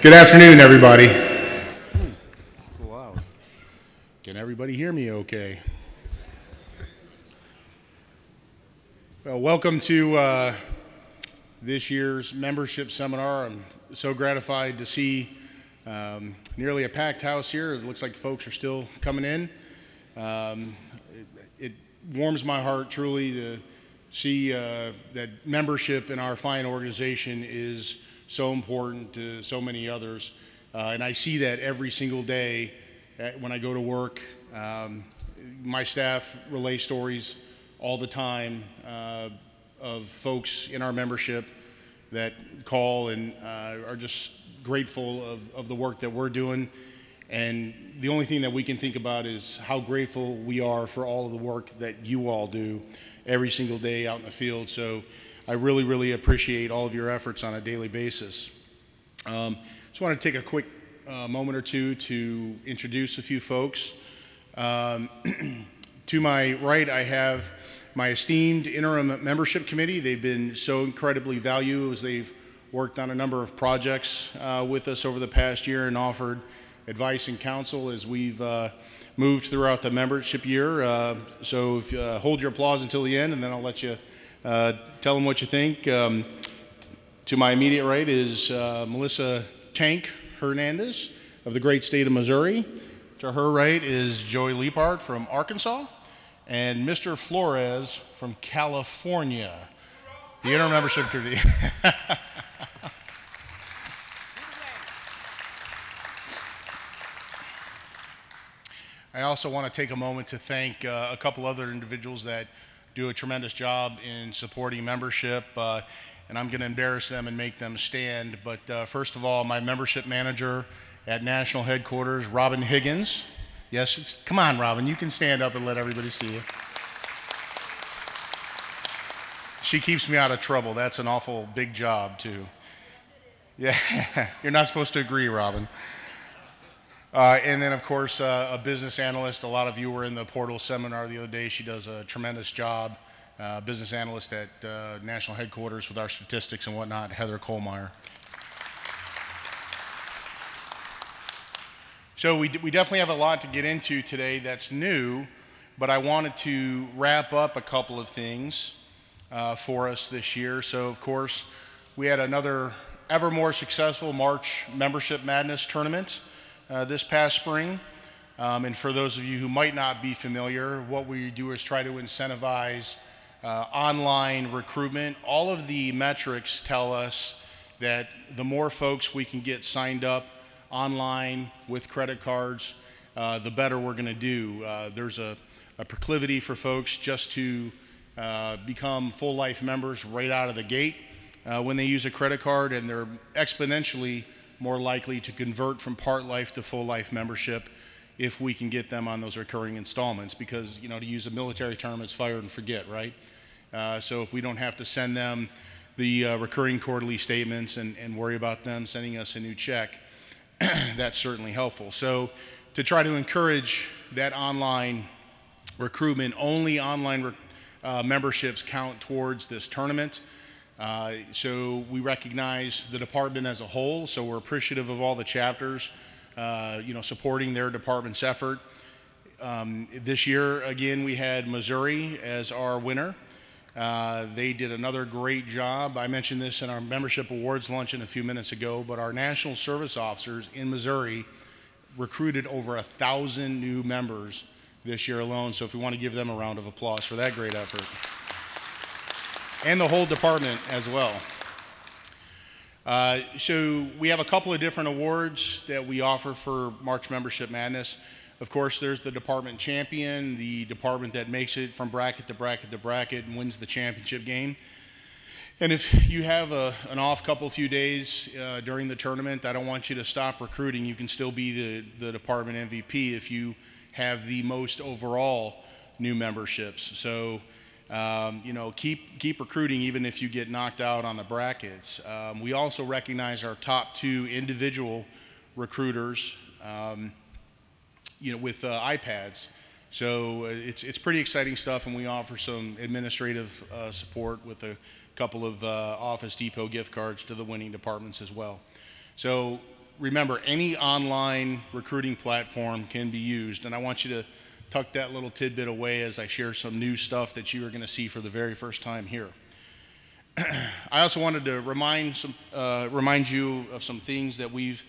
Good afternoon, everybody. It's loud. Can everybody hear me okay? Well, welcome to uh, this year's membership seminar. I'm so gratified to see um, nearly a packed house here. It looks like folks are still coming in. Um, it, it, warms my heart truly to see uh, that membership in our fine organization is so important to so many others. Uh, and I see that every single day when I go to work. Um, my staff relay stories all the time uh, of folks in our membership that call and uh, are just grateful of, of the work that we're doing. And the only thing that we can think about is how grateful we are for all of the work that you all do every single day out in the field. So I really, really appreciate all of your efforts on a daily basis. Um, just want to take a quick uh, moment or two to introduce a few folks. Um, to my right, I have my esteemed interim membership committee. They've been so incredibly valuable as they've worked on a number of projects uh, with us over the past year and offered advice and counsel as we've uh, moved throughout the membership year. Uh, so if, uh, hold your applause until the end, and then I'll let you uh, tell them what you think. Um, to my immediate right is uh, Melissa Tank Hernandez of the great state of Missouri. To her right is Joey Leapart from Arkansas, and Mr. Flores from California. The interim membership committee. I also want to take a moment to thank uh, a couple other individuals that do a tremendous job in supporting membership. Uh, and I'm going to embarrass them and make them stand. But uh, first of all, my membership manager at national headquarters, Robin Higgins. Yes, come on, Robin, you can stand up and let everybody see you. She keeps me out of trouble. That's an awful big job, too. Yeah, you're not supposed to agree, Robin. Uh, and then, of course, uh, a business analyst. A lot of you were in the portal seminar the other day. She does a tremendous job. Uh, business analyst at uh, national headquarters with our statistics and whatnot, Heather Kohlmeyer. So we, we definitely have a lot to get into today that's new, but I wanted to wrap up a couple of things uh, for us this year. So, of course, we had another ever more successful March Membership Madness tournament uh, this past spring. Um, and for those of you who might not be familiar, what we do is try to incentivize uh, online recruitment. All of the metrics tell us that the more folks we can get signed up online with credit cards, uh, the better we're going to do. Uh, there's a, a, proclivity for folks just to uh, become full life members right out of the gate uh, when they use a credit card, and they're exponentially more likely to convert from part life to full life membership if we can get them on those recurring installments. Because you know to use a military term it's fire and forget right? Uh, so if we don't have to send them the uh, recurring quarterly statements and, and worry about them sending us a new check that's certainly helpful. So to try to encourage that online recruitment only online uh, memberships count towards this tournament uh, so we recognize the department as a whole, so we're appreciative of all the chapters, uh, you know, supporting their department's effort. Um, this year, again, we had Missouri as our winner. Uh, they did another great job. I mentioned this in our membership awards luncheon a few minutes ago, but our national service officers in Missouri recruited over a thousand new members this year alone. So if we want to give them a round of applause for that great effort and the whole department as well. Uh, so we have a couple of different awards that we offer for March Membership Madness. Of course, there's the department champion, the department that makes it from bracket to bracket to bracket and wins the championship game. And if you have a, an off couple few days uh, during the tournament, I don't want you to stop recruiting. You can still be the, the department MVP if you have the most overall new memberships. So um, you know, keep, keep recruiting even if you get knocked out on the brackets. Um, we also recognize our top two individual recruiters, um, you know, with uh, iPads. So uh, it's, it's pretty exciting stuff, and we offer some administrative uh, support with a couple of uh, Office Depot gift cards to the winning departments as well. So remember, any online recruiting platform can be used, and I want you to tuck that little tidbit away as I share some new stuff that you are going to see for the very first time here. I also wanted to remind some, uh, remind you of some things that we've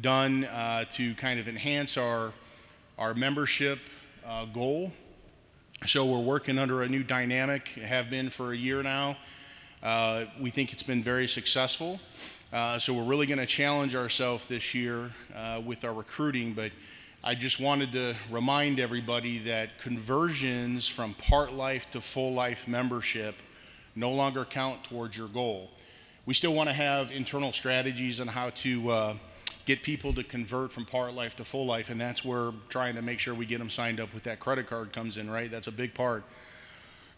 done uh, to kind of enhance our our membership uh, goal. So we're working under a new dynamic, have been for a year now. Uh, we think it's been very successful. Uh, so we're really going to challenge ourselves this year uh, with our recruiting, but I just wanted to remind everybody that conversions from part life to full life membership no longer count towards your goal. We still want to have internal strategies on how to uh, get people to convert from part life to full life, and that's where trying to make sure we get them signed up with that credit card comes in, right? That's a big part.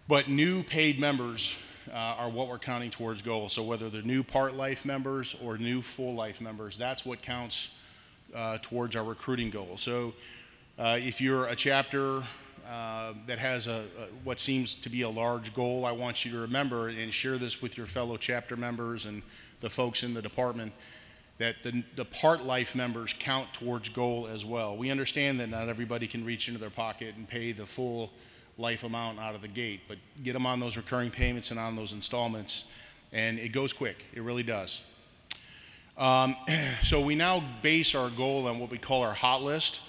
But new paid members uh, are what we're counting towards goals. So whether they're new part life members or new full life members, that's what counts uh, towards our recruiting goal. So uh, if you're a chapter uh, that has a, a, what seems to be a large goal, I want you to remember and share this with your fellow chapter members and the folks in the department that the, the part life members count towards goal as well. We understand that not everybody can reach into their pocket and pay the full life amount out of the gate, but get them on those recurring payments and on those installments, and it goes quick. It really does. Um, so we now base our goal on what we call our hot list.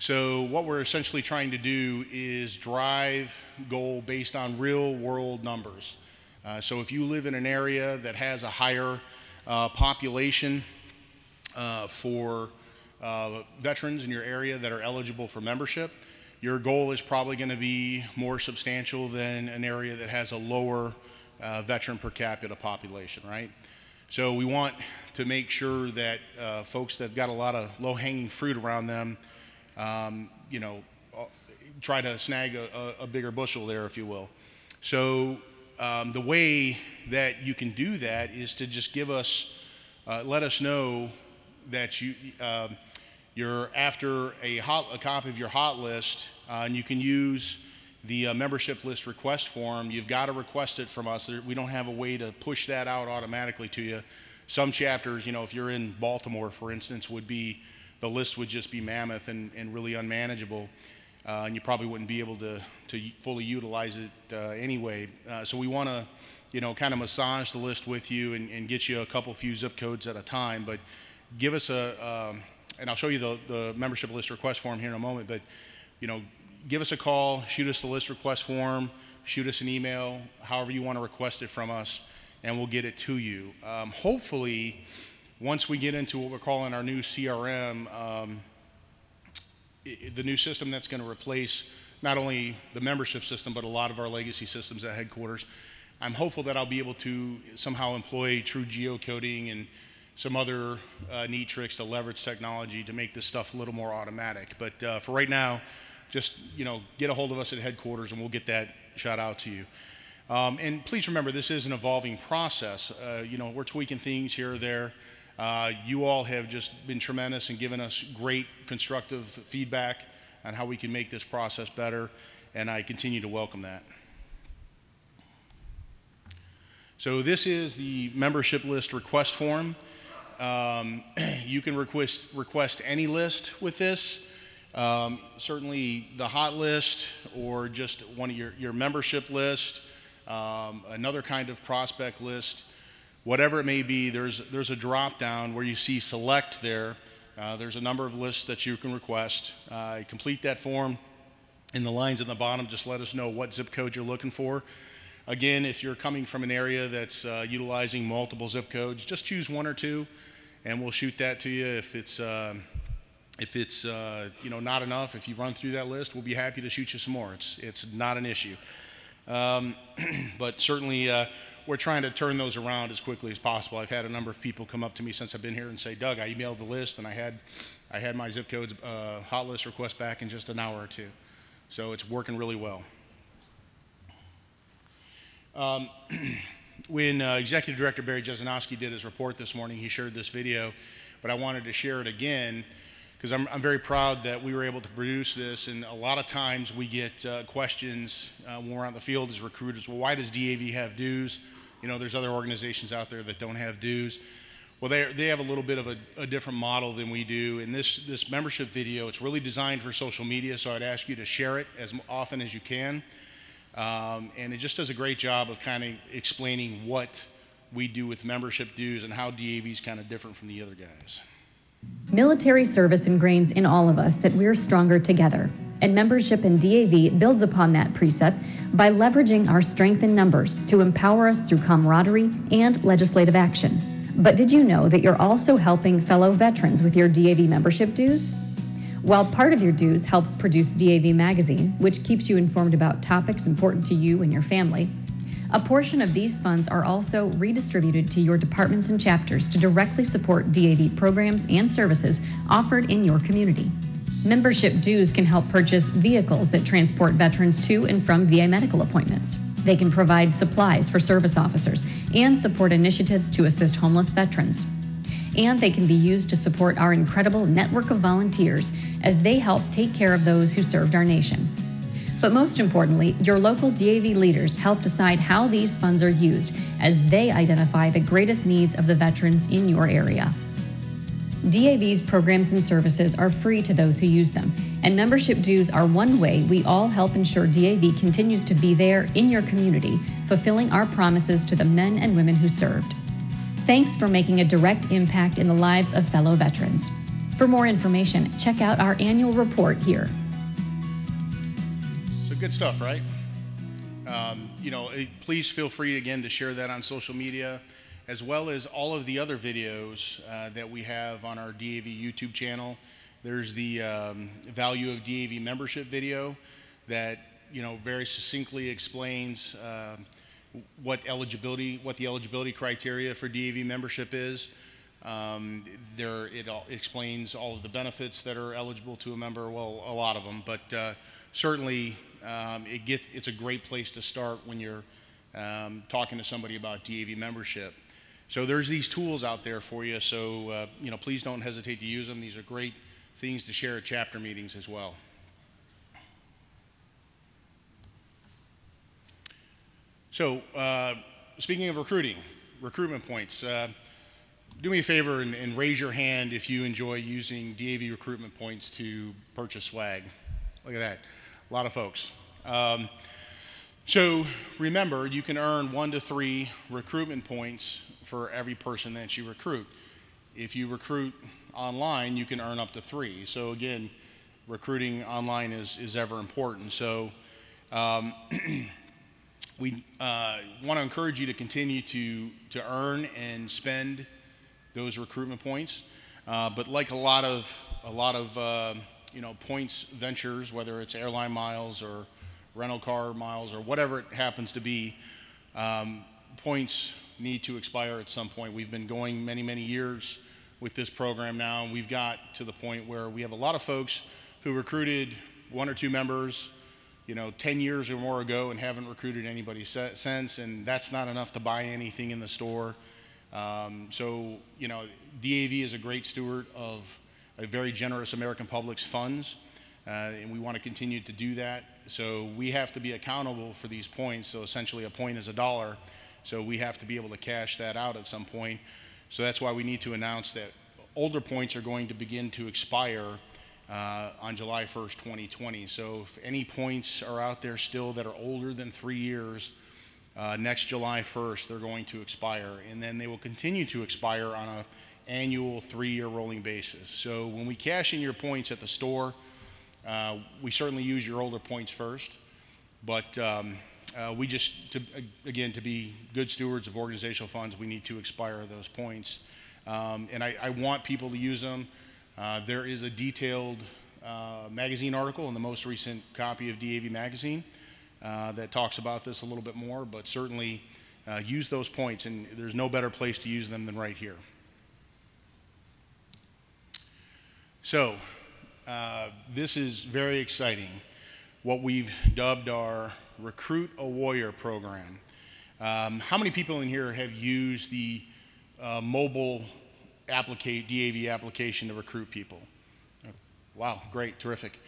So, what we're essentially trying to do is drive goal based on real world numbers. Uh, so, if you live in an area that has a higher uh, population uh, for uh, veterans in your area that are eligible for membership, your goal is probably going to be more substantial than an area that has a lower uh, veteran per capita population, right? So, we want to make sure that uh, folks that have got a lot of low hanging fruit around them um, you know, uh, try to snag a, a, bigger bushel there, if you will. So um, the way that you can do that is to just give us, uh, let us know that you, uh, you're after a, hot, a copy of your hot list, uh, and you can use the uh, membership list request form. You've got to request it from us. We don't have a way to push that out automatically to you. Some chapters, you know, if you're in Baltimore, for instance, would be the list would just be mammoth and, and really unmanageable. Uh, and you probably wouldn't be able to, to fully utilize it uh, anyway. Uh, so we want to, you know, kind of massage the list with you and, and, get you a couple few zip codes at a time. But give us a, um, and I'll show you the, the membership list request form here in a moment. But you know, give us a call, shoot us the list request form, shoot us an email, however you want to request it from us, and we'll get it to you. Um, hopefully once we get into what we're calling our new CRM, um, it, the new system that's going to replace not only the membership system, but a lot of our legacy systems at headquarters, I'm hopeful that I'll be able to somehow employ true geocoding and some other uh, neat tricks to leverage technology to make this stuff a little more automatic. But uh, for right now, just you know, get a hold of us at headquarters and we'll get that shot out to you. Um, and please remember, this is an evolving process. Uh, you know, we're tweaking things here or there. Uh, you all have just been tremendous and given us great constructive feedback on how we can make this process better, and I continue to welcome that. So this is the membership list request form. Um, you can request, request any list with this. Um, certainly the hot list or just one of your, your membership list, um, another kind of prospect list whatever it may be, there's, there's a drop down where you see select there. Uh, there's a number of lists that you can request. Uh, complete that form. In the lines in the bottom, just let us know what zip code you're looking for. Again, if you're coming from an area that's uh, utilizing multiple zip codes, just choose one or two, and we'll shoot that to you. If it's uh, if it's uh, you know not enough, if you run through that list, we'll be happy to shoot you some more. It's it's not an issue. Um, but certainly uh, we're trying to turn those around as quickly as possible. I've had a number of people come up to me since I've been here and say, Doug, I emailed the list and I had, I had my zip codes uh, hot list request back in just an hour or two. So it's working really well. Um, when uh, Executive Director Barry Jesinoski did his report this morning, he shared this video, but I wanted to share it again because I'm, I'm, very proud that we were able to produce this. And a lot of times we get uh, questions uh, when we're on the field as recruiters well, why does DAV have dues? You know, there's other organizations out there that don't have dues. Well, they, they have a little bit of a, a, different model than we do. In this, this membership video, it's really designed for social media, so I'd ask you to share it as often as you can. Um, and it just does a great job of kind of explaining what we do with membership dues and how DAV is kind of different from the other guys. Military service ingrains in all of us that we're stronger together. And membership in DAV builds upon that precept by leveraging our strength in numbers to empower us through camaraderie and legislative action. But did you know that you're also helping fellow veterans with your DAV membership dues? While part of your dues helps produce DAV Magazine, which keeps you informed about topics important to you and your family, a portion of these funds are also redistributed to your departments and chapters to directly support DAV programs and services offered in your community. Membership dues can help purchase vehicles that transport veterans to and from VA medical appointments. They can provide supplies for service officers and support initiatives to assist homeless veterans. And they can be used to support our incredible network of volunteers as they help take care of those who served our nation. But most importantly, your local DAV leaders help decide how these funds are used as they identify the greatest needs of the veterans in your area. DAV's programs and services are free to those who use them, and membership dues are one way we all help ensure DAV continues to be there in your community, fulfilling our promises to the men and women who served. Thanks for making a direct impact in the lives of fellow veterans. For more information, check out our annual report here. Good stuff, right? Um, you know, eh, please feel free again to share that on social media as well as all of the other videos uh, that we have on our DAV YouTube channel. There's the um, value of DAV membership video that you know very succinctly explains uh, what eligibility, what the eligibility criteria for DAV membership is. Um, there, it all explains all of the benefits that are eligible to a member. Well, a lot of them, but uh, certainly um, it gets, it's a great place to start when you're um, talking to somebody about DAV membership. So there's these tools out there for you. So uh, you know, please don't hesitate to use them. These are great things to share at chapter meetings as well. So uh, speaking of recruiting, recruitment points. Uh, do me a favor and, and, raise your hand if you enjoy using DAV recruitment points to purchase swag. Look at that, a lot of folks. Um, so remember, you can earn one to three recruitment points for every person that you recruit. If you recruit online, you can earn up to three. So again, recruiting online is, is ever important. So um, we uh, want to encourage you to continue to, to earn and spend those recruitment points. Uh, but like a lot of, a lot of uh, you know, points ventures, whether it's airline miles or rental car miles or whatever it happens to be, um, points need to expire at some point. We've been going many, many years with this program now, and we've got to the point where we have a lot of folks who recruited one or two members, you know, 10 years or more ago and haven't recruited anybody since, and that's not enough to buy anything in the store. Um, so, you know, DAV is a great steward of a very generous American Public's funds, uh, and we want to continue to do that. So we have to be accountable for these points. So essentially, a point is a dollar. So we have to be able to cash that out at some point. So that's why we need to announce that older points are going to begin to expire uh, on July 1st, 2020. So if any points are out there still that are older than three years, uh, next July 1st, they're going to expire. And then they will continue to expire on an annual three-year rolling basis. So when we cash in your points at the store, uh, we certainly use your older points first. But um, uh, we just, to, again, to be good stewards of organizational funds, we need to expire those points. Um, and I, I, want people to use them. Uh, there is a detailed uh, magazine article in the most recent copy of DAV Magazine uh, that talks about this a little bit more, but certainly uh, use those points, and there's no better place to use them than right here. So, uh, this is very exciting. What we've dubbed our Recruit a Warrior program. Um, how many people in here have used the uh, mobile applicate, DAV application to recruit people? Wow, great, terrific.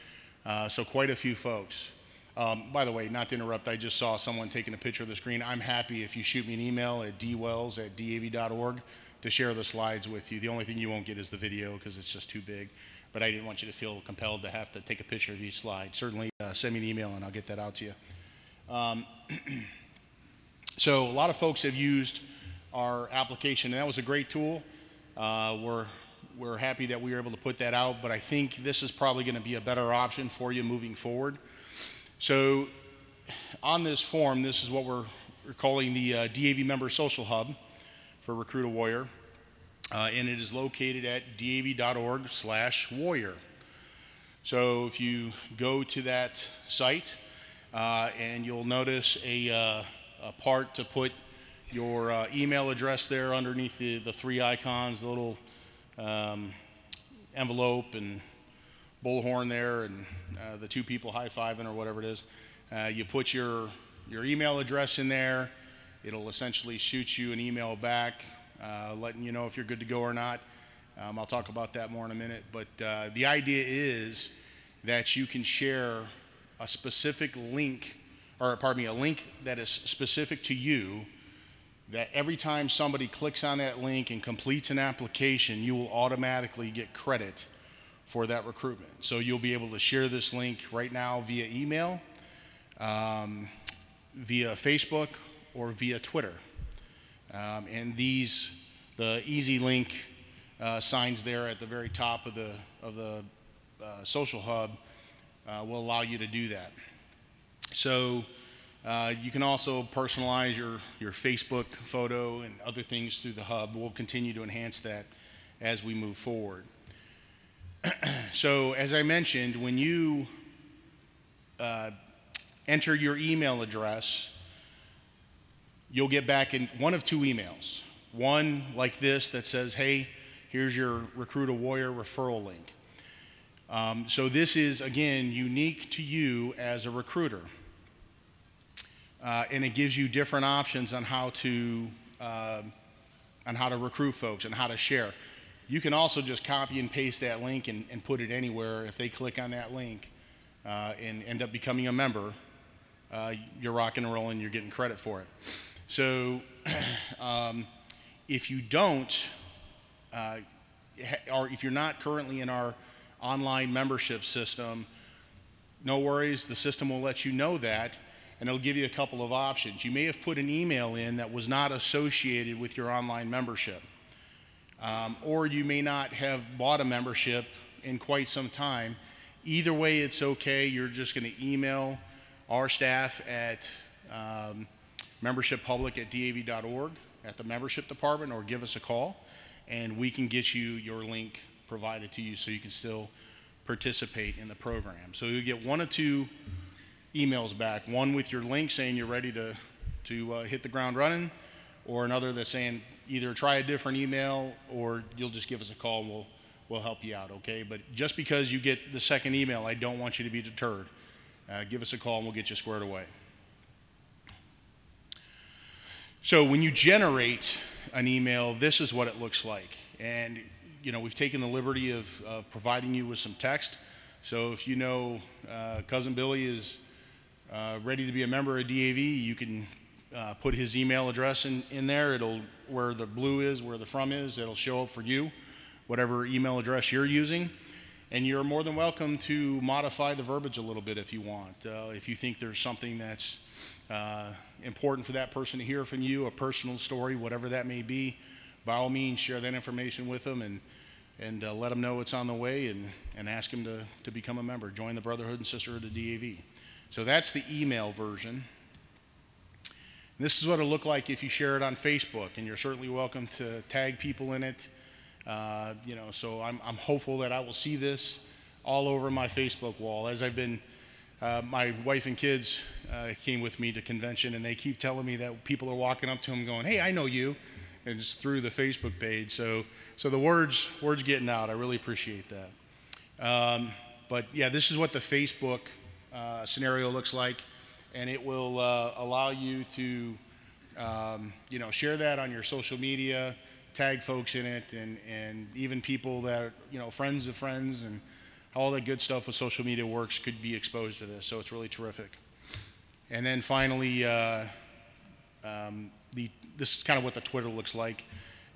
Uh, so quite a few folks. Um, by the way, not to interrupt, I just saw someone taking a picture of the screen. I'm happy if you shoot me an email at dwells at dav.org to share the slides with you. The only thing you won't get is the video because it's just too big. But I didn't want you to feel compelled to have to take a picture of each slide. Certainly uh, send me an email and I'll get that out to you. Um, so a lot of folks have used our application, and that was a great tool. Uh, we're we're happy that we were able to put that out, but I think this is probably going to be a better option for you moving forward. So, on this form, this is what we're, we're calling the uh, DAV Member Social Hub for Recruit a Warrior, uh, and it is located at dav.org slash warrior. So, if you go to that site, uh, and you'll notice a, uh, a part to put your uh, email address there underneath the, the three icons, the little um, envelope and bullhorn there, and uh, the two people high fiving or whatever it is. Uh, you put your your email address in there. It'll essentially shoot you an email back, uh, letting you know if you're good to go or not. Um, I'll talk about that more in a minute. But uh, the idea is that you can share a specific link, or pardon me, a link that is specific to you that every time somebody clicks on that link and completes an application, you will automatically get credit for that recruitment. So you'll be able to share this link right now via email, um, via Facebook, or via Twitter. Um, and these, the easy link uh, signs there at the very top of the, of the uh, social hub uh, will allow you to do that. So uh, you can also personalize your, your Facebook photo and other things through the hub. We'll continue to enhance that as we move forward. so, as I mentioned, when you uh, enter your email address, you'll get back in one of two emails. One like this that says, hey, here's your Recruit a Warrior referral link. Um, so, this is, again, unique to you as a recruiter uh, and it gives you different options on how to uh, on how to recruit folks and how to share. You can also just copy and paste that link and, and put it anywhere. If they click on that link uh, and end up becoming a member, uh, you're rocking and rolling. You're getting credit for it. So um, if you don't, uh, or if you're not currently in our online membership system, no worries. The system will let you know that and it'll give you a couple of options. You may have put an email in that was not associated with your online membership, um, or you may not have bought a membership in quite some time. Either way, it's okay. You're just going to email our staff at um, membershippublic at dav.org at the membership department or give us a call and we can get you your link provided to you so you can still participate in the program. So you get one or two emails back. One with your link saying you're ready to, to uh, hit the ground running, or another that's saying either try a different email or you'll just give us a call and we'll, we'll help you out, okay? But just because you get the second email, I don't want you to be deterred. Uh, give us a call and we'll get you squared away. So when you generate an email, this is what it looks like. And, you know, we've taken the liberty of, of providing you with some text. So if you know uh, Cousin Billy is uh, ready to be a member of DAV, you can uh, put his email address in, in there. It'll, where the blue is, where the from is, it'll show up for you, whatever email address you're using. And you're more than welcome to modify the verbiage a little bit if you want. Uh, if you think there's something that's uh, important for that person to hear from you, a personal story, whatever that may be, by all means, share that information with them and, and uh, let them know it's on the way and, and ask them to, to become a member. Join the Brotherhood and Sisterhood of DAV. So that's the email version. This is what it'll look like if you share it on Facebook, and you're certainly welcome to tag people in it. Uh, you know, so I'm, I'm hopeful that I will see this all over my Facebook wall as I've been. Uh, my wife and kids uh, came with me to convention, and they keep telling me that people are walking up to them going, "Hey, I know you," and it's through the Facebook page. So, so the words words getting out. I really appreciate that. Um, but yeah, this is what the Facebook uh, scenario looks like, and it will uh, allow you to, um, you know, share that on your social media, tag folks in it, and and even people that are, you know, friends of friends, and all that good stuff with social media works could be exposed to this. So it's really terrific. And then finally, uh, um, the this is kind of what the Twitter looks like.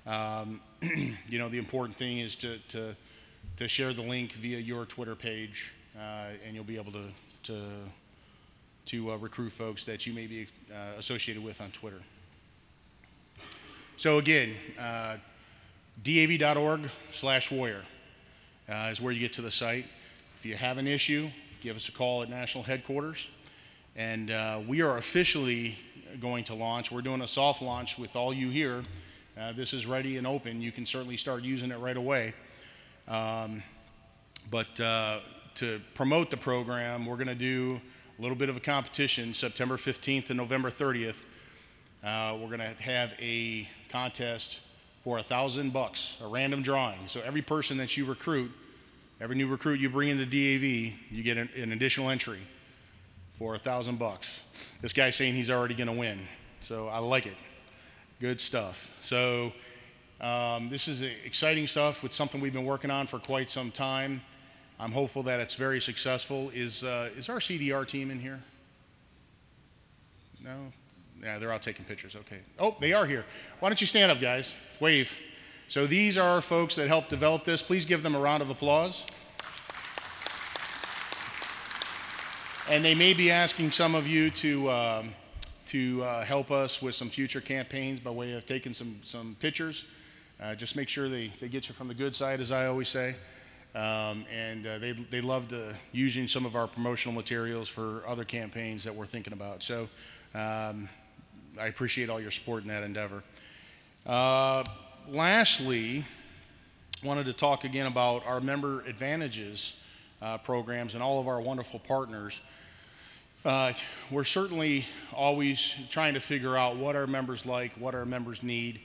Um, you know, the important thing is to, to, to share the link via your Twitter page, uh, and you'll be able to, to, to uh, recruit folks that you may be uh, associated with on Twitter. So again, uh, dav.org slash warrior uh, is where you get to the site. If you have an issue, give us a call at national headquarters. And uh, we are officially going to launch. We're doing a soft launch with all you here. Uh, this is ready and open. You can certainly start using it right away. Um, but uh, to promote the program, we're going to do a little bit of a competition September 15th and November 30th. Uh, we're going to have a contest for a thousand bucks, a random drawing. So every person that you recruit, every new recruit you bring into DAV, you get an, an additional entry for a thousand bucks. This guy's saying he's already going to win, so I like it. Good stuff. So um, this is exciting stuff with something we've been working on for quite some time. I'm hopeful that it's very successful. Is uh, is our CDR team in here? No. Yeah, they're out taking pictures. Okay. Oh, they are here. Why don't you stand up, guys? Wave. So these are folks that helped develop this. Please give them a round of applause. And they may be asking some of you to, um, to uh, help us with some future campaigns by way of taking some, some pictures. Uh, just make sure they, they get you from the good side, as I always say. Um, and uh, they, they loved using some of our promotional materials for other campaigns that we're thinking about. So um, I appreciate all your support in that endeavor. Uh, lastly, wanted to talk again about our member advantages uh, programs and all of our wonderful partners. Uh, we're certainly always trying to figure out what our members like, what our members need,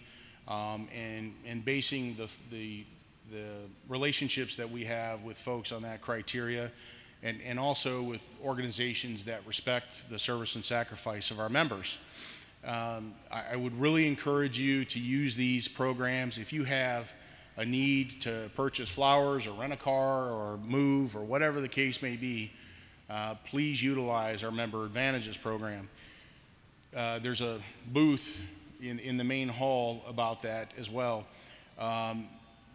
um, and, and basing the, the, the relationships that we have with folks on that criteria, and, and also with organizations that respect the service and sacrifice of our members. Um, I, I would really encourage you to use these programs if you have a need to purchase flowers or rent a car or move or whatever the case may be, uh, please utilize our Member Advantages program. Uh, there's a booth in, in the main hall about that as well. Um,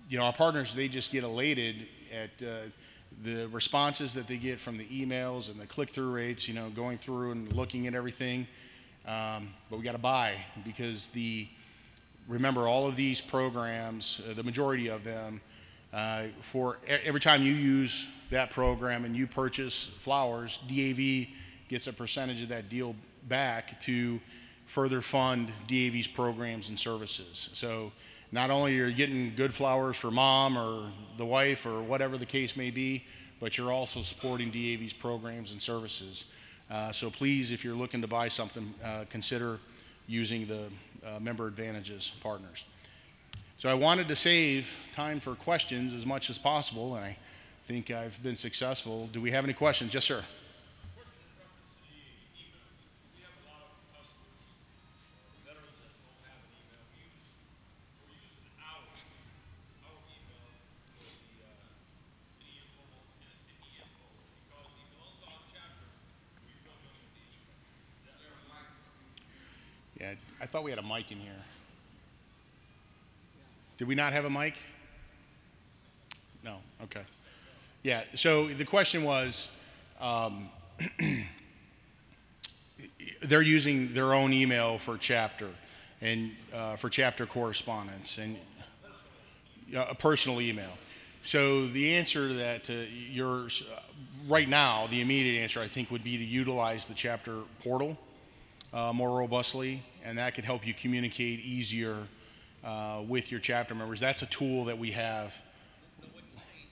you know, our partners, they just get elated at uh, the responses that they get from the emails and the click-through rates, you know, going through and looking at everything. Um, but we got to buy because the remember all of these programs, uh, the majority of them, uh, for every time you use that program and you purchase flowers, DAV gets a percentage of that deal back to further fund DAV's programs and services. So not only are you getting good flowers for mom or the wife or whatever the case may be, but you're also supporting DAV's programs and services. Uh, so please, if you're looking to buy something, uh, consider using the uh, member advantages partners. So I wanted to save time for questions as much as possible, and I think I've been successful. Do we have any questions? Yes, sir. Yeah, I thought we had a mic in here. Did we not have a mic? No, okay. Yeah, so the question was um, they're using their own email for chapter and uh, for chapter correspondence and uh, a personal email. So the answer to that to yours uh, right now, the immediate answer I think would be to utilize the chapter portal uh, more robustly, and that could help you communicate easier uh, with your chapter members. That's a tool that we have. So what he's saying,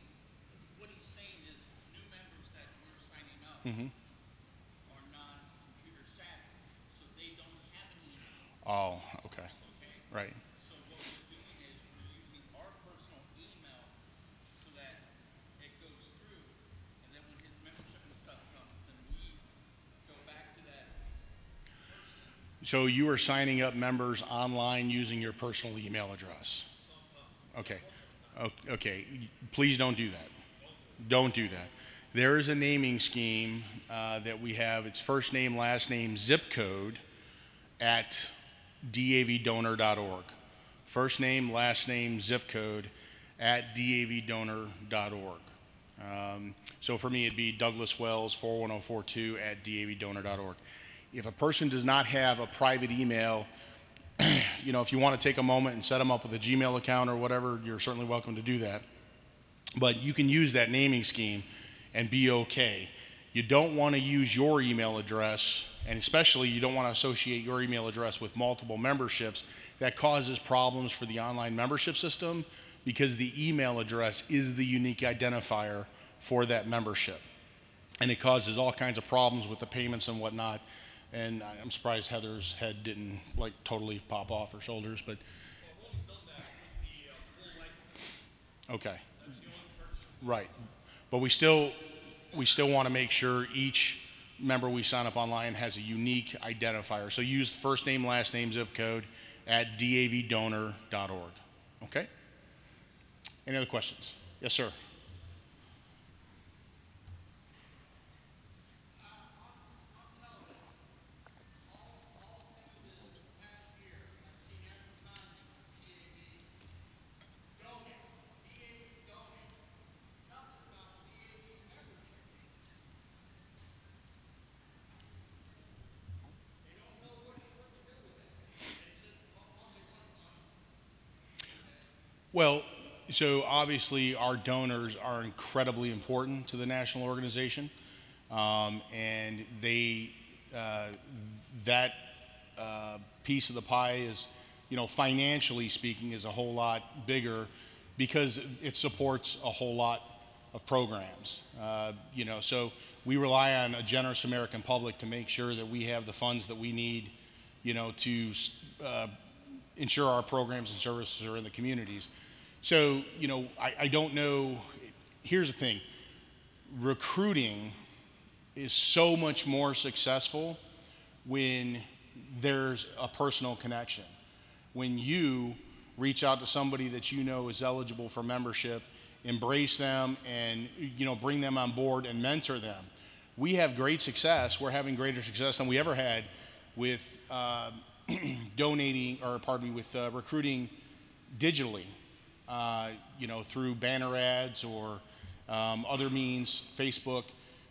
what he's saying is new members that we're signing up Mhm. are non-computer savvy, so they don't have an email, Oh, okay, okay? right. So what we're doing is we're using our personal email so that it goes through, and then when his membership and stuff comes, then we go back to that So you are signing up members online using your personal email address? Okay, okay, please don't do that. Don't do that. There is a naming scheme uh, that we have, it's first name, last name, zip code at davdonor.org. first name, last name, zip code at davdonor.org. Um, so for me, it'd be Douglas Wells 41042 at davdonor.org. If a person does not have a private email, you know, if you want to take a moment and set them up with a Gmail account or whatever, you're certainly welcome to do that. But you can use that naming scheme and be okay. You don't want to use your email address, and especially you don't want to associate your email address with multiple memberships. That causes problems for the online membership system because the email address is the unique identifier for that membership. And it causes all kinds of problems with the payments and whatnot. And I'm surprised Heather's head didn't like totally pop off her shoulders, but. Okay. Right. But we still, we still want to make sure each member we sign up online has a unique identifier. So use first name, last name, zip code at davdonor.org. Okay? Any other questions? Yes, sir. Well, so obviously our donors are incredibly important to the national organization, um, and they uh, that uh, piece of the pie is, you know, financially speaking, is a whole lot bigger because it supports a whole lot of programs. Uh, you know, so we rely on a generous American public to make sure that we have the funds that we need, you know, to uh, ensure our programs and services are in the communities. So, you know, I, I don't know. Here's the thing recruiting is so much more successful when there's a personal connection. When you reach out to somebody that you know is eligible for membership, embrace them and you know bring them on board and mentor them. We have great success. We're having greater success than we ever had with uh, donating, or pardon me, with uh, recruiting digitally you know, through banner ads or um, other means, Facebook,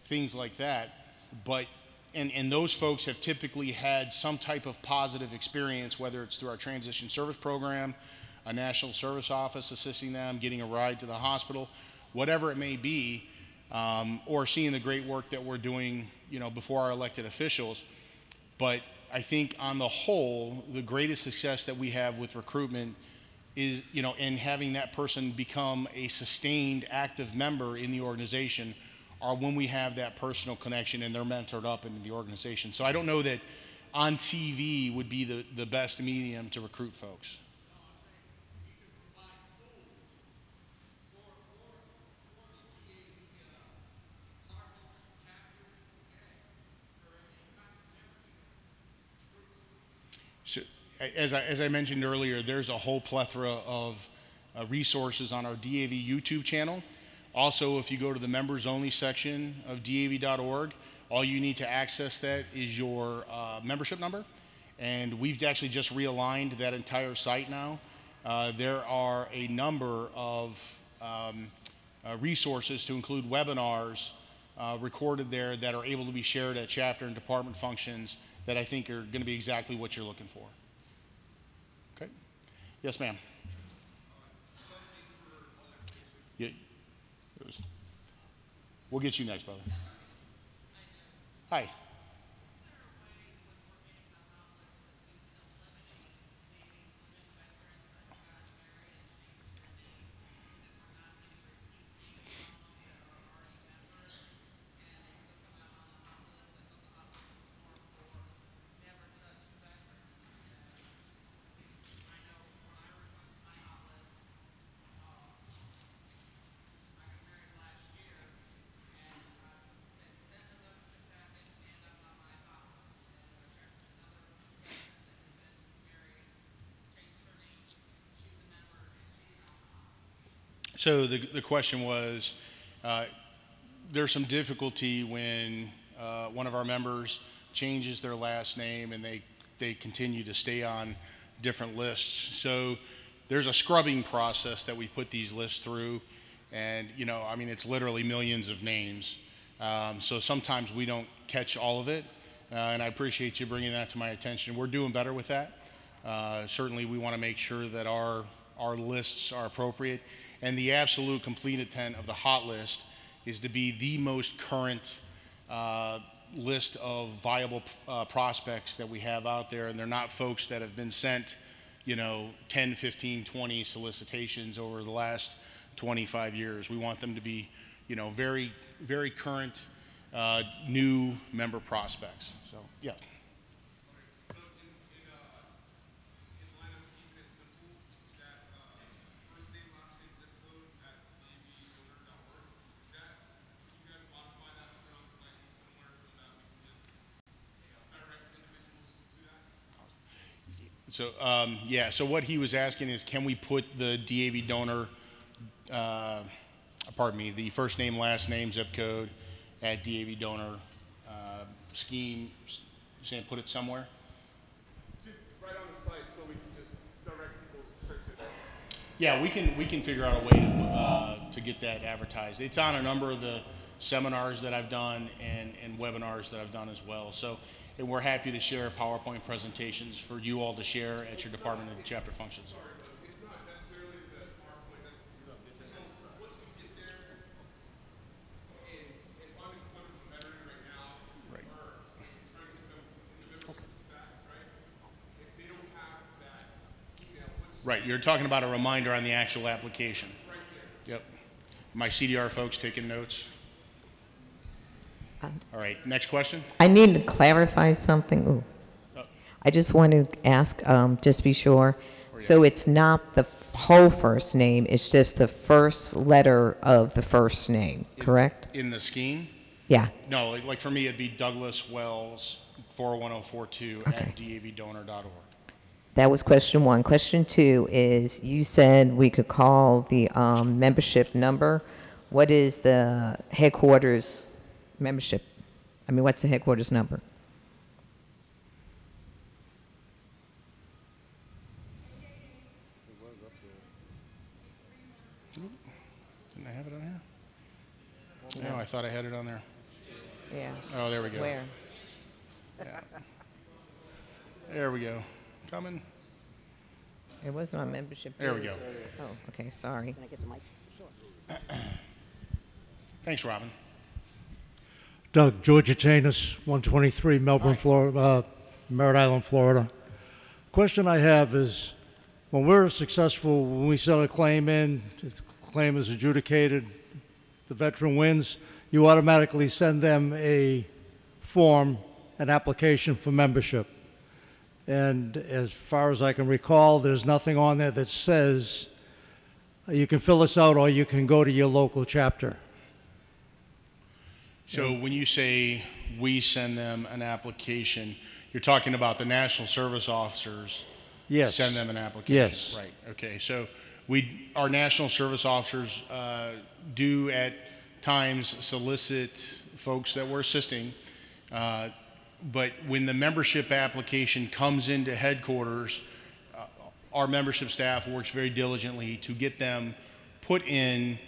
things like that. But and, and those folks have typically had some type of positive experience, whether it's through our transition service program, a national service office assisting them, getting a ride to the hospital, whatever it may be, um, or seeing the great work that we're doing, you know, before our elected officials. But I think on the whole, the greatest success that we have with recruitment is, you know, and having that person become a sustained active member in the organization are when we have that personal connection and they're mentored up into the organization. So I don't know that on TV would be the, the best medium to recruit folks. As I, as I mentioned earlier, there's a whole plethora of uh, resources on our DAV YouTube channel. Also, if you go to the members only section of DAV.org, all you need to access that is your uh, membership number. And we've actually just realigned that entire site now. Uh, there are a number of um, uh, resources to include webinars uh, recorded there that are able to be shared at chapter and department functions that I think are going to be exactly what you're looking for. Yes, ma'am. Yeah, we'll get you next, brother. Hi. So the, the question was, uh, there's some difficulty when uh, one of our members changes their last name and they, they continue to stay on different lists. So there's a scrubbing process that we put these lists through, and you know, I mean, it's literally millions of names. Um, so sometimes we don't catch all of it, uh, and I appreciate you bringing that to my attention. We're doing better with that. Uh, certainly, we want to make sure that our our lists are appropriate, and the absolute complete intent of the hot list is to be the most current uh, list of viable uh, prospects that we have out there, and they're not folks that have been sent, you know, 10, 15, 20 solicitations over the last 25 years. We want them to be, you know, very, very current, uh, new member prospects. So, yeah. So, um, yeah, so what he was asking is, can we put the DAV donor, uh, pardon me, the first name, last name, zip code at DAV donor uh, scheme, saying put it somewhere? Right on the site so we can just direct people straight to that. Yeah, we can, we can figure out a way to, uh, to get that advertised. It's on a number of the seminars that I've done and, and webinars that I've done as well. So, and we're happy to share PowerPoint presentations for you all to share at your department and chapter functions. It's not necessarily the PowerPoint, that's, so once we get there, and, and I'm in front of right now, Right. or trying to get them in the middle of the stack, right? If they don't have that email, what's Right, you're talking about a reminder on the actual application. right there? Yep. My CDR folks taking notes? All right, next question? I need to clarify something. Ooh. Oh. I just want to ask, um, just be sure. So it's not the f- whole first name, it's just the first letter of the first name, correct? In the scheme? Yeah. No, like- for me, it'd be Douglas Wells, 41042 at davdonor.org. That was question one. Question two is, you said we could call the um, membership number. What is the headquarters membership? I mean, what's the headquarters number? Didn't I have it on here? No, I thought I had it on there. Yeah. Oh, there we go. Where? Yeah. There we go. Coming. It wasn't on membership. There we go. Oh, okay, sorry. Can I get the mic? Sure. Thanks, Robin. Doug, Georgia Janus, 123 Melbourne, Florida, uh, Merritt Island, Florida. Question I have is, when we're successful, when we send a claim in, if the claim is adjudicated, the veteran wins, you automatically send them a form, an application for membership. And as far as I can recall, there's nothing on there that says you can fill this out or you can go to your local chapter. So when you say we send them an application, you're talking about the national service officers Yes. send them an application. Yes. Right. Okay. So we, our national service officers uh, do at times solicit folks that we're assisting. Uh, but when the membership application comes into headquarters, uh, our membership staff works very diligently to get them put in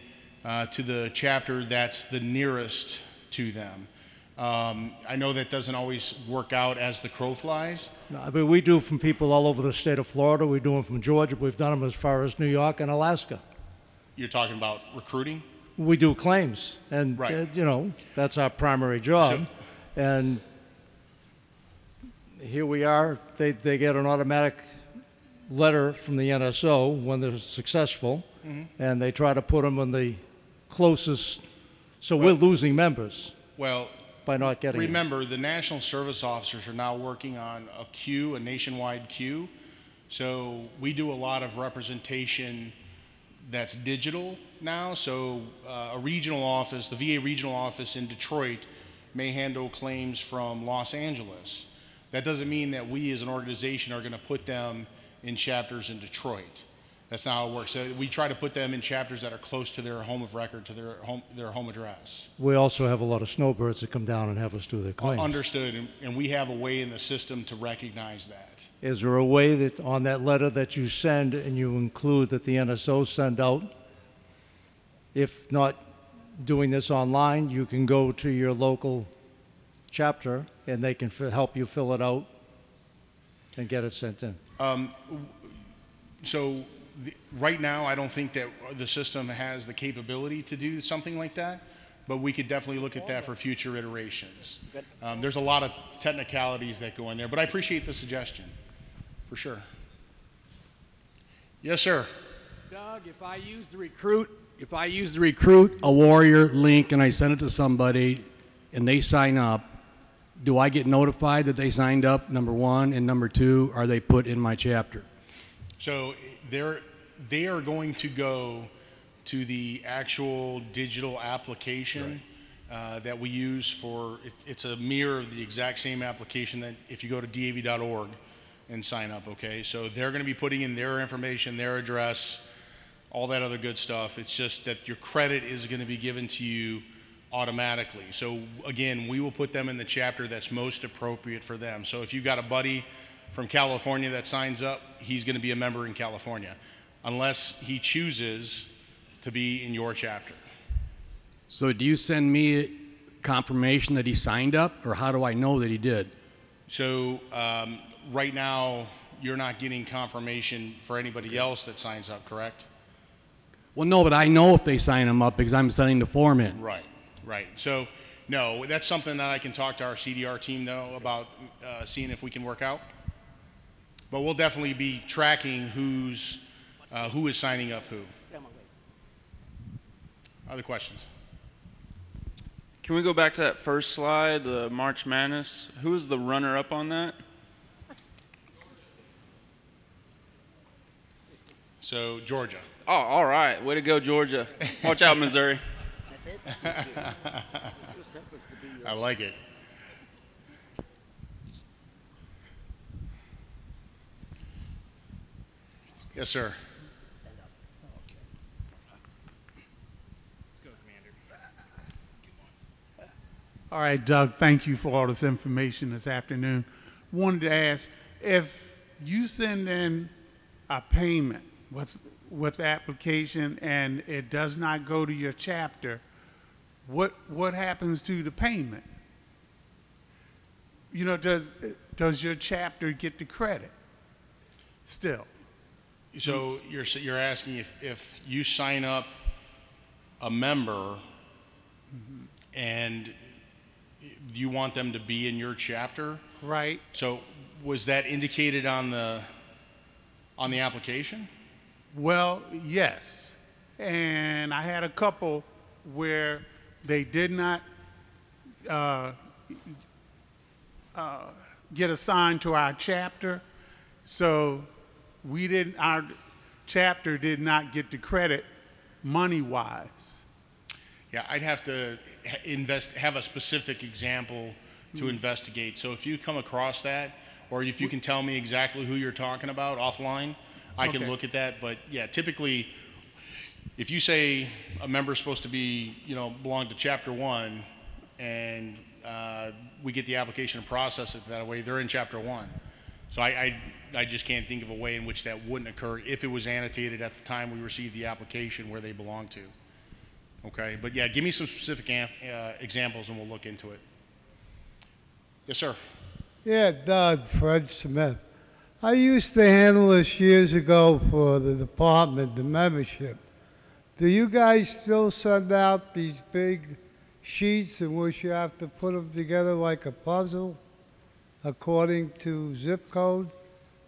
uh, to the chapter that's the nearest to them. Um, I know that doesn't always work out as the crow flies. No, I mean, we do from people all over the state of Florida. We do them from Georgia. We've done them as far as New York and Alaska. You're talking about recruiting? We do claims, and Right. uh, you know that's our primary job. And here we are. They they get an automatic letter from the NSO when they're successful, Mm-hmm. and they try to put them in the closest. So we're losing members Well, by not getting. remember, the national service officers are now working on a queue, a nationwide queue. So we do a lot of representation that's digital now. So uh, a regional office, the VA regional office in Detroit, may handle claims from Los Angeles. That doesn't mean that we as an organization are going to put them in chapters in Detroit. That's not how it works. So we try to put them in chapters that are close to their home of record, to their home, their home address. We also have a lot of snowbirds that come down and have us do their uh, claims. Understood, and, and we have a way in the system to recognize that. Is there a way that on that letter that you send and you include that the NSO send out, if not doing this online, you can go to your local chapter and they can help you fill it out and get it sent in? Um, so, the, right now, I don't think that the system has the capability to do something like that, but we could definitely look at that for future iterations. Um, there's a lot of technicalities that go in there, but I appreciate the suggestion, for sure. Yes, sir. Doug, if I use the recruit, if I use the recruit a warrior link and I send it to somebody and they sign up, do I get notified that they signed up? Number one, and number two, are they put in my chapter? So they're they are going to go to the actual digital application uh, that we use for. It, it's a mirror of the exact same application that if you go to dav.org and sign up. Okay, so they're going to be putting in their information, their address, all that other good stuff. It's just that your credit is going to be given to you automatically. So again, we will put them in the chapter that's most appropriate for them. So if you've got a buddy from California that signs up, he's going to be a member in California, unless he chooses to be in your chapter. So do you send me confirmation that he signed up, or how do I know that he did? So um, right now, you're not getting confirmation for anybody else that signs up, correct? Well, no, but I know if they sign him up because I'm sending the form in. Right, right. So, no, that's something that I can talk to our CDR team though about uh, seeing if we can work out. But we'll definitely be tracking who's uh, who is signing up who. Other questions? Can we go back to that first slide, the March Madness? Who is the runner-up on that? So Georgia. Oh, all right. Way to go, Georgia. Watch out, Missouri. That's it. I like it. Yes, sir. All right, Doug, thank you for all this information this afternoon. Wanted to ask if you send in a payment with with application and it does not go to your chapter, what what happens to the payment? You know, does does your chapter get the credit? Still. So you're you're asking if if you sign up a member and you want them to be in your chapter. Right? So was that indicated on the on the application? Well, yes. And I had a couple where they did not uh, uh, get assigned to our chapter. So we didn't, our chapter did not get the credit money wise. Yeah, I'd have to invest, have a specific example to investigate. So if you come across that, or if you can tell me exactly who you're talking about offline, I can Okay. look at that. But yeah, typically, if you say a member's supposed to be, you know, belong to chapter one, and uh, we get the application and process it that way, they're in chapter one. So I, I, I just can't think of a way in which that wouldn't occur if it was annotated at the time we received the application where they belong to. Okay, but yeah, give me some specific uh, examples and we'll look into it. Yes, sir. Yeah, Doug, Fred Smith. I used to handle this years ago for the department, the membership. Do you guys still send out these big sheets in which you have to put them together like a puzzle according to zip code,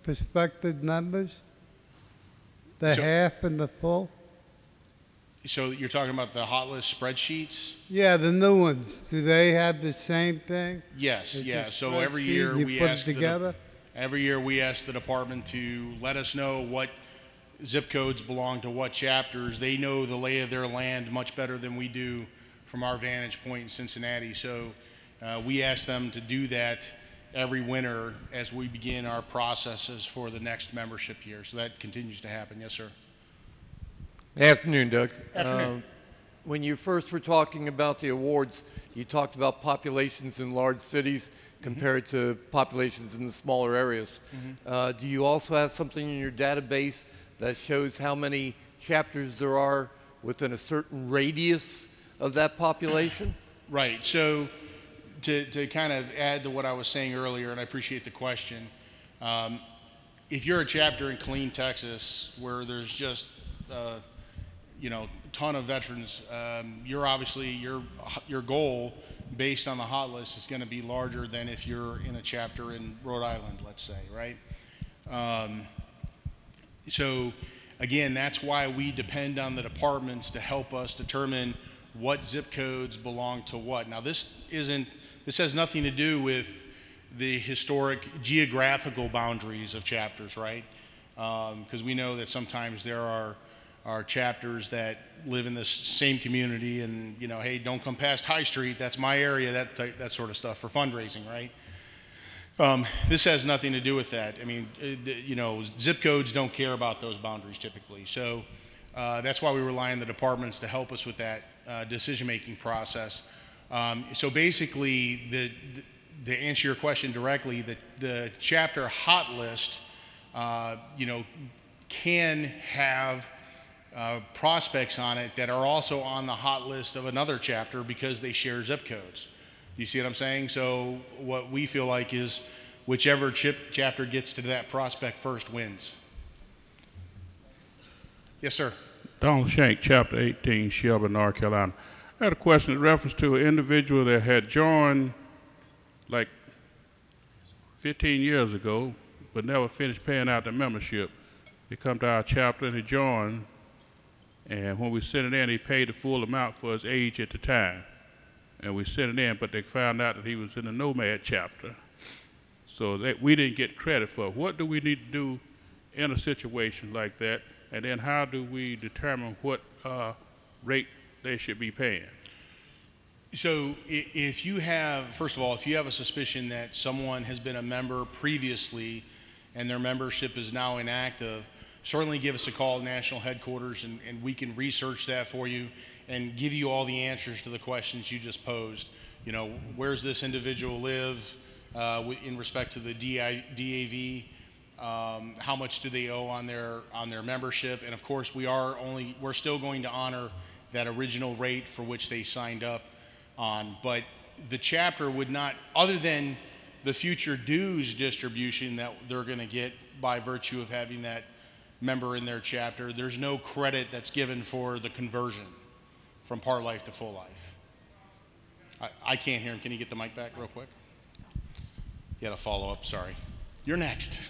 prospective members? The So- half and the full? So you're talking about the hot list spreadsheets? Yeah, the new ones. Do they have the same thing? Yes, It's a yeah. So every spreadsheet, year you we put it ask the de- together? every year we ask the department to let us know what zip codes belong to what chapters. They know the lay of their land much better than we do from our vantage point in Cincinnati. So uh, we ask them to do that every winter as we begin our processes for the next membership year. So that continues to happen. Yes, sir. Afternoon, Doug. Afternoon. Um, When you first were talking about the awards, you talked about populations in large cities compared to populations in the smaller areas. Uh, Do you also have something in your database that shows how many chapters there are within a certain radius of that population? Right. So, to, to kind of add to what I was saying earlier, and I appreciate the question, um, if you're a chapter in Killeen, Texas, where there's just, uh, you know, a ton of veterans, um, you're obviously your your goal based on the hot list is going to be larger than if you're in a chapter in Rhode Island, let's say, right? Um, so again, that's why we depend on the departments to help us determine what zip codes belong to what. Now this isn't this has nothing to do with the historic geographical boundaries of chapters, right? Because we know that sometimes there are are chapters that live in the same community, and you know, hey, don't come past High Street. That's my area. That type, that sort of stuff for fundraising, right? Um, this has nothing to do with that. I mean, uh, you know, zip codes don't care about those boundaries typically. So uh, that's why we rely on the departments to help us with that uh, decision-making process. Um, so basically, the, the, to answer your question directly, the, the chapter hot list, uh, you know, can have uh, prospects on it that are also on the hot list of another chapter because they share zip codes. You see what I'm saying? So what we feel like is whichever chip chapter gets to that prospect first wins. Yes, sir. Donald Shank, Chapter 18, Shelby, North Carolina. I had a question in reference to an individual that had joined like 15 years ago, but never finished paying out the membership. He come to our chapter and he joined, and when we sent it in, he paid the full amount for his age at the time. And we sent it in, but they found out that he was in the Nomad chapter. So that we didn't get credit for. What do we need to do in a situation like that? And then how do we determine what uh, rate they should be paying? So if you have, first of all, if you have a suspicion that someone has been a member previously and their membership is now inactive, certainly give us a call at national headquarters and, and we can research that for you and give you all the answers to the questions you just posed. You know, where's this individual live uh, in respect to the DAV? Um, how much do they owe on their on their membership? And of course, we are only we're still going to honor that original rate for which they signed up on. But the chapter would not, other than the future dues distribution that they're going to get by virtue of having that member in their chapter, there's no credit that's given for the conversion from part life to full life. I, I can't hear him. Can you get the mic back real quick? You had a follow up. Sorry. You're next.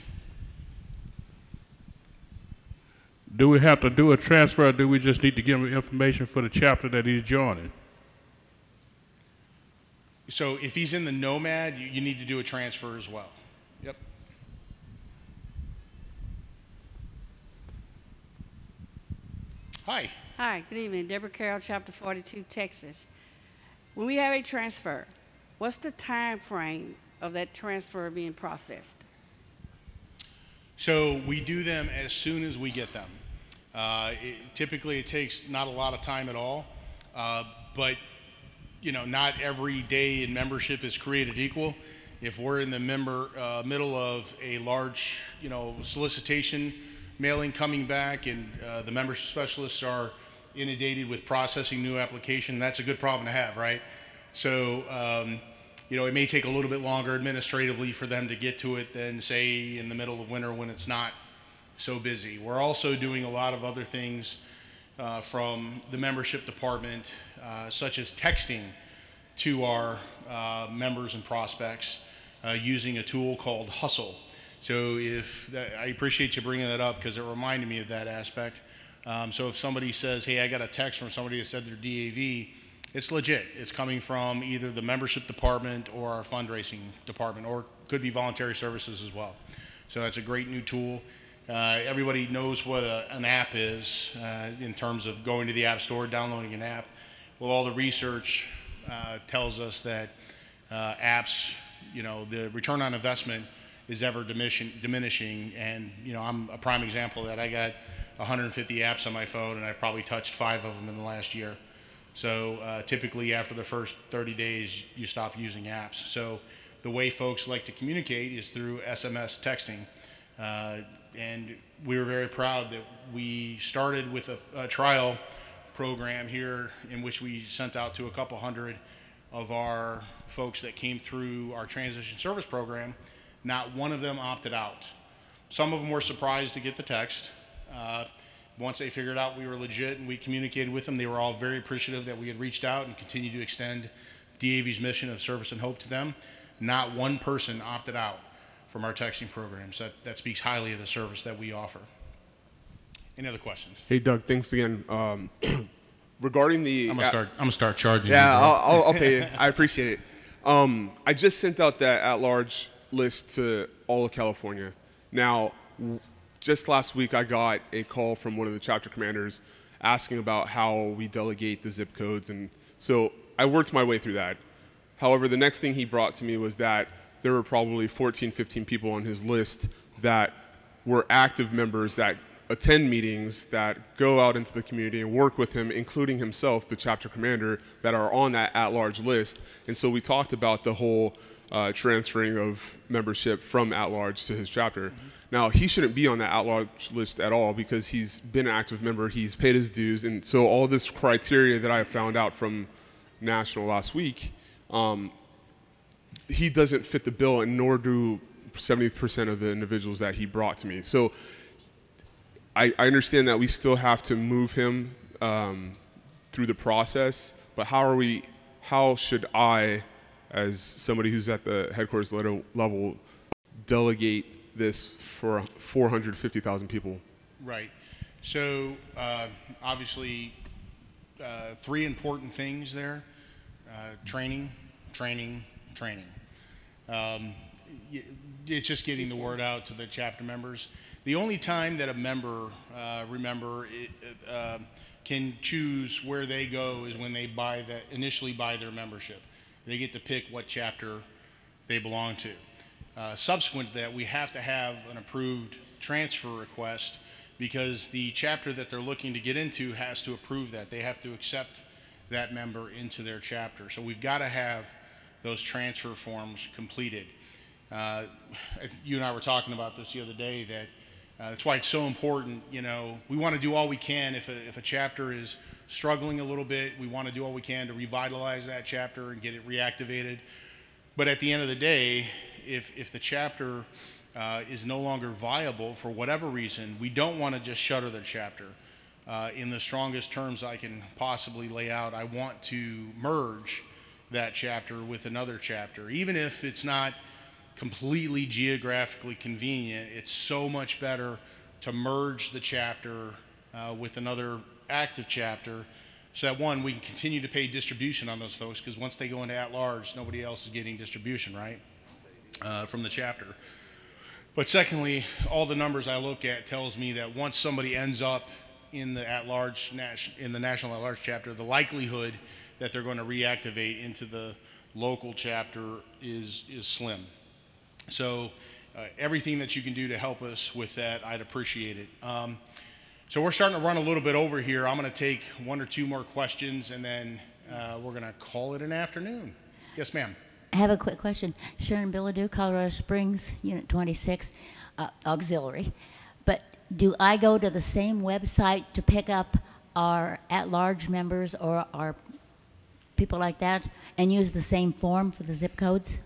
Do we have to do a transfer, or do we just need to give him information for the chapter that he's joining? So if he's in the Nomad, you, you need to do a transfer as well. Yep. Hi. Hi, good evening. Deborah Carroll, Chapter 42, Texas. When we have a transfer, what's the time frame of that transfer being processed? So we do them as soon as we get them. Uh, it, typically, it takes not a lot of time at all, uh, but you know, not every day in membership is created equal. If we're in the member uh, middle of a large, you know, solicitation mailing coming back, and uh, the membership specialists are inundated with processing new application, that's a good problem to have, right? So. Um, you know, it may take a little bit longer administratively for them to get to it than, say, in the middle of winter when it's not so busy. We're also doing a lot of other things uh, from the membership department, uh, such as texting to our uh, members and prospects uh, using a tool called Hustle. So if that, I appreciate you bringing that up because it reminded me of that aspect. Um, so if somebody says, "Hey, I got a text from somebody that said their DAV," it's legit. It's coming from either the membership department or our fundraising department, or could be voluntary services as well. So that's a great new tool. Uh, everybody knows what a, an app is uh, in terms of going to the app store, downloading an app. Well, all the research uh, tells us that uh, apps, you know, the return on investment is ever diminishing, diminishing. And, you know, I'm a prime example that. I got 150 apps on my phone, and I've probably touched five of them in the last year. So uh, typically, after the first 30 days, you stop using apps. So the way folks like to communicate is through SMS texting. Uh, and we were very proud that we started with a, a trial program here in which we sent out to a couple hundred of our folks that came through our transition service program. Not one of them opted out. Some of them were surprised to get the text. Uh, once they figured out we were legit and we communicated with them, they were all very appreciative that we had reached out and continued to extend DAV's mission of service and hope to them. Not one person opted out from our texting programs. That, that speaks highly of the service that we offer. Any other questions? Hey, Doug, thanks again. Um, regarding the. I'm start. I'm gonna start charging. Yeah, you. I'll, I'll, I'll pay you. I appreciate it. Um, I just sent out that at-large list to all of California. Now, just last week, I got a call from one of the chapter commanders asking about how we delegate the zip codes, and so I worked my way through that. However, the next thing he brought to me was that there were probably 14, 15 people on his list that were active members that attend meetings, that go out into the community and work with him, including himself, the chapter commander, that are on that at-large list. And so we talked about the whole uh, transferring of membership from at-large to his chapter. Now he shouldn't be on that at-large list at all because he's been an active member, he's paid his dues, and so all this criteria that I found out from National last week, um, he doesn't fit the bill, and nor do 70% of the individuals that he brought to me. So I, I understand that we still have to move him um, through the process, but how are we? How should I, as somebody who's at the headquarters level, level delegate this for 450,000 people? Right. So uh, obviously, uh, three important things there: uh, training, training, training. Um, it's just getting the word out to the chapter members. The only time that a member, uh, remember, it, uh, can choose where they go is when they buy the initially buy their membership. They get to pick what chapter they belong to. Uh, subsequent to that, we have to have an approved transfer request because the chapter that they're looking to get into has to approve that. They have to accept that member into their chapter. So we've got to have those transfer forms completed. Uh, you and I were talking about this the other day that uh, that's why it's so important. You know, we want to do all we can if a, if a chapter is struggling a little bit, we want to do all we can to revitalize that chapter and get it reactivated. But at the end of the day, if, if the chapter uh, is no longer viable for whatever reason, we don't want to just shutter the chapter. Uh, in the strongest terms I can possibly lay out, I want to merge that chapter with another chapter, even if it's not completely geographically convenient. It's so much better to merge the chapter uh, with another active chapter so that one, we can continue to pay distribution on those folks because once they go into at large, nobody else is getting distribution, right? Uh, from the chapter. But secondly, all the numbers I look at tells me that once somebody ends up in the at-large in the national at-large chapter, the likelihood that they're going to reactivate into the local chapter is is slim. So uh, everything that you can do to help us with that, I'd appreciate it. Um, so we're starting to run a little bit over here. I'm going to take one or two more questions, and then uh, we're going to call it an afternoon. Yes, ma'am. I have a quick question. Sharon Billadu, Colorado Springs, Unit 26, uh, auxiliary. But do I go to the same website to pick up our at-large members or our people like that and use the same form for the zip codes?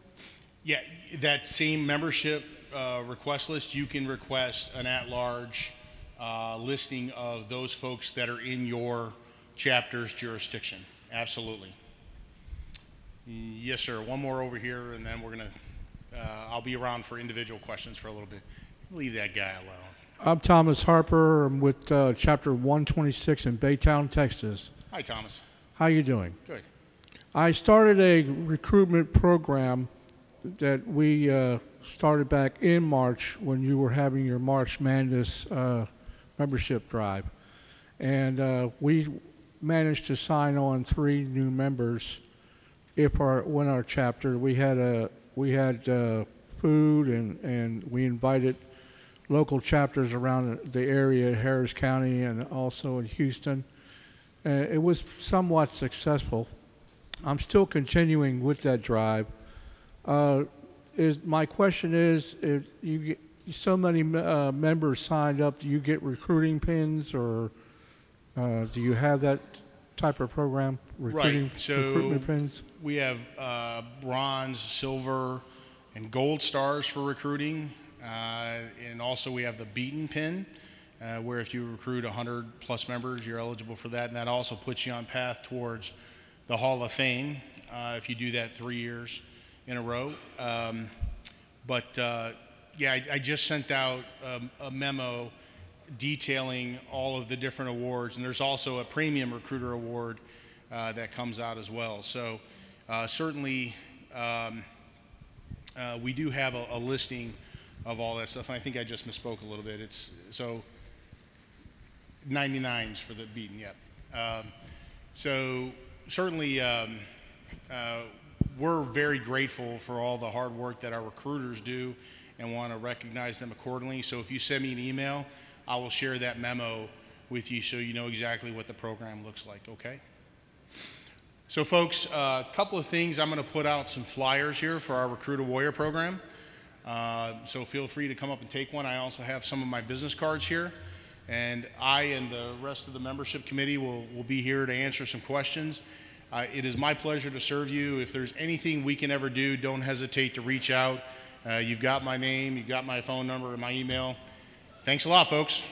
Yeah, that same membership uh, request list, you can request an at-large uh, listing of those folks that are in your chapter's jurisdiction. Absolutely. Yes, sir. One more over here, and then we're gonna. Uh, I'll be around for individual questions for a little bit. Leave that guy alone. I'm Thomas Harper. I'm with uh, Chapter 126 in Baytown, Texas. Hi, Thomas. How you doing? Good. I started a recruitment program that we uh, started back in March when you were having your March Madness uh, membership drive, and uh, we managed to sign on three new members. If our when our chapter we had a we had uh, food and and we invited local chapters around the area, Harris County, and also in Houston. Uh, it was somewhat successful. I'm still continuing with that drive. Uh, is my question is, if you so many uh, members signed up, do you get recruiting pins, or uh, do you have that type of program? Recruiting, right. So recruitment pins. we have uh, bronze, silver, and gold stars for recruiting, uh, and also we have the beaten pin. Uh, where if you recruit 100 plus members, you're eligible for that, and that also puts you on path towards the Hall of Fame uh, if you do that three years in a row. Um, but uh, yeah, I, I, just sent out um, a memo detailing all of the different awards, and there's also a premium recruiter award uh, that comes out as well. So uh, certainly, um, uh, we do have a, a, listing of all that stuff, and I think I just misspoke a little bit. It's so 99s for the beaten, yep. Um, so certainly, um, uh, we're very grateful for all the hard work that our recruiters do and want to recognize them accordingly. So if you send me an email, I will share that memo with you so you know exactly what the program looks like, okay? So folks, a uh, couple of things. I'm going to put out some flyers here for our Recruit a Warrior program. Uh, so feel free to come up and take one. I also have some of my business cards here. And I and the rest of the membership committee will, will be here to answer some questions. Uh, it is my pleasure to serve you. If there's anything we can ever do, don't hesitate to reach out. Uh, you've got my name, you've got my phone number and my email. Thanks a lot, folks.